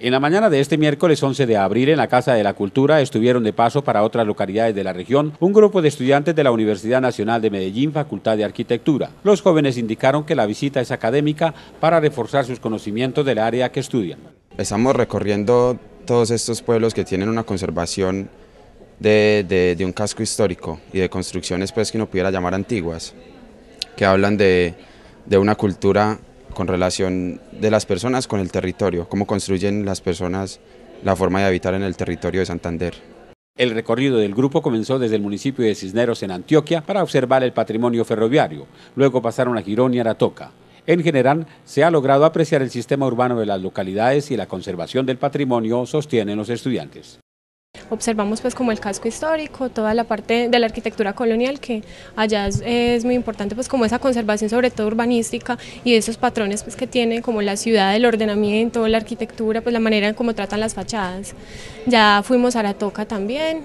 En la mañana de este miércoles 11 de abril en la Casa de la Cultura estuvieron de paso para otras localidades de la región un grupo de estudiantes de la Universidad Nacional de Medellín, Facultad de Arquitectura. Los jóvenes indicaron que la visita es académica para reforzar sus conocimientos del área que estudian. Estamos recorriendo todos estos pueblos que tienen una conservación de, un casco histórico y de construcciones pues que uno pudiera llamar antiguas, que hablan de, de una cultura con relación de las personas con el territorio, cómo construyen las personas la forma de habitar en el territorio de Santander. El recorrido del grupo comenzó desde el municipio de Cisneros en Antioquia para observar el patrimonio ferroviario, luego pasaron a Girón y Aratoca. En general, se ha logrado apreciar el sistema urbano de las localidades y la conservación del patrimonio, sostienen los estudiantes observamos pues como el casco histórico, toda la parte de la arquitectura colonial que allá es, muy importante pues como esa conservación sobre todo urbanística y esos patrones pues que tiene como la ciudad, el ordenamiento, la arquitectura, pues la manera en cómo tratan las fachadas. Ya fuimos a la toca también,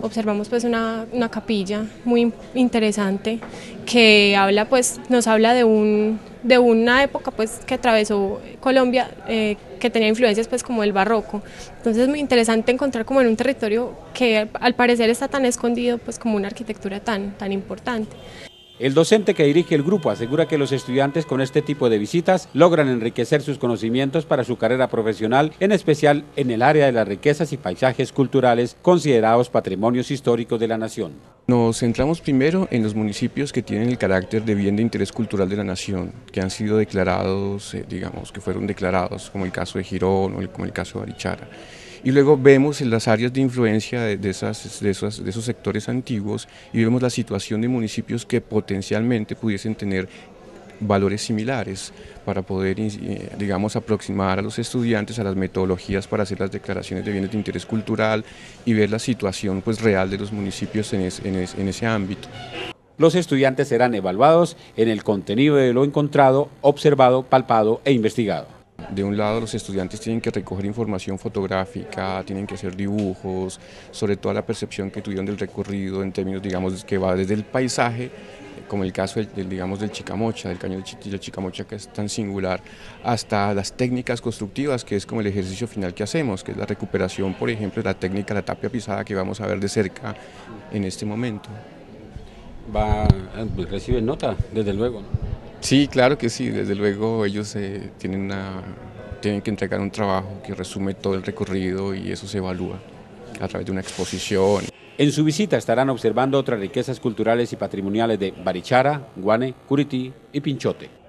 observamos pues una, capilla muy interesante que habla pues nos habla de un de una época pues que atravesó Colombia eh, que tenía influencias pues como el barroco. Entonces es muy interesante encontrar como en un territorio que al parecer está tan escondido pues como una arquitectura tan tan importante el docente que dirige el grupo asegura que los estudiantes con este tipo de visitas logran enriquecer sus conocimientos para su carrera profesional, en especial en el área de las riquezas y paisajes culturales considerados patrimonios históricos de la nación. Nos centramos primero en los municipios que tienen el carácter de bien de interés cultural de la nación, que han sido declarados, eh, digamos, que fueron declarados, como el caso de Girón o como el caso de Arichara y luego vemos en las áreas de influencia de, de, esos, de esos sectores antiguos y vemos la situación de municipios que potencialmente pudiesen tener valores similares para poder, eh, digamos, aproximar a los estudiantes a las metodologías para hacer las declaraciones de bienes de interés cultural y ver la situación pues, real de los municipios en, en ese ámbito. Los estudiantes serán evaluados en el contenido de lo encontrado, observado, palpado e investigado. De un lado los estudiantes tienen que recoger información fotográfica, tienen que hacer dibujos, sobre toda la percepción que tuvieron del recorrido en términos, digamos, que va desde el paisaje, como el caso del, digamos, del Chicamocha, del cañón de Chicamocha que es tan singular, hasta las técnicas constructivas, que es como el ejercicio final que hacemos, que es la recuperación, por ejemplo, de la técnica la tapia pisada que vamos a ver de cerca en este momento. Va, pues, reciben nota, desde luego, Sí, claro que sí, desde luego ellos eh, tienen, tienen que entregar un trabajo que resume todo el recorrido y eso se evalúa a través de una exposición. En su visita estarán observando otras riquezas culturales y patrimoniales de Barichara, Guane, Curití y Pinchote.